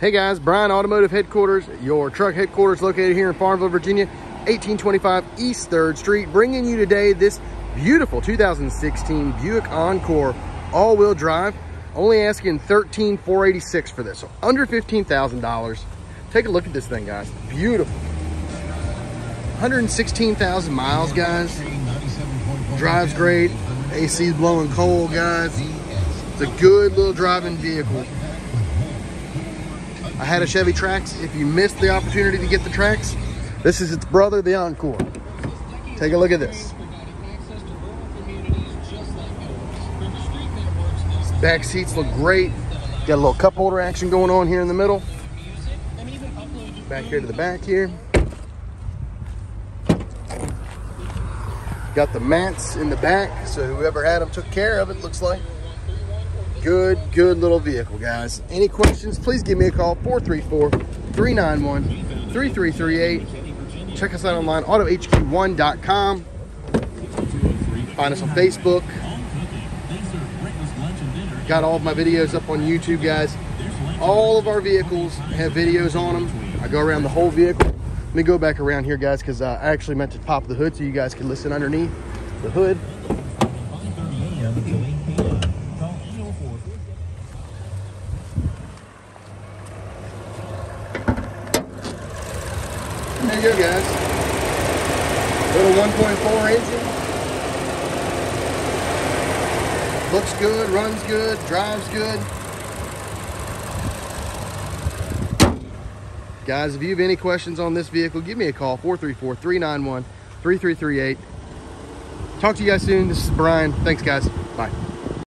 Hey guys, Brian Automotive Headquarters, your truck headquarters located here in Farmville, Virginia, 1825 East 3rd Street, bringing you today this beautiful 2016 Buick Encore all-wheel drive. Only asking 13486 for this, so under $15,000. Take a look at this thing, guys. Beautiful. 116,000 miles, guys. Drives great. AC's blowing cold, guys. It's a good little driving vehicle. I had a Chevy Trax. If you missed the opportunity to get the Trax, this is its brother, the Encore. Take a look at this. Back seats look great. Got a little cup holder action going on here in the middle. Back here to the back here. Got the mats in the back, so whoever had them took care of it, looks like. Good, good little vehicle, guys. Any questions, please give me a call, 434-391-3338. Check us out online, autohq1.com. Find us on Facebook. Got all of my videos up on YouTube, guys. All of our vehicles have videos on them. I go around the whole vehicle. Let me go back around here, guys, because uh, I actually meant to pop the hood so you guys can listen underneath the hood. There you go, guys. Little 1.4 engine. Looks good, runs good, drives good. Guys, if you have any questions on this vehicle, give me a call, 434-391-3338. Talk to you guys soon. This is Brian. Thanks, guys. Bye.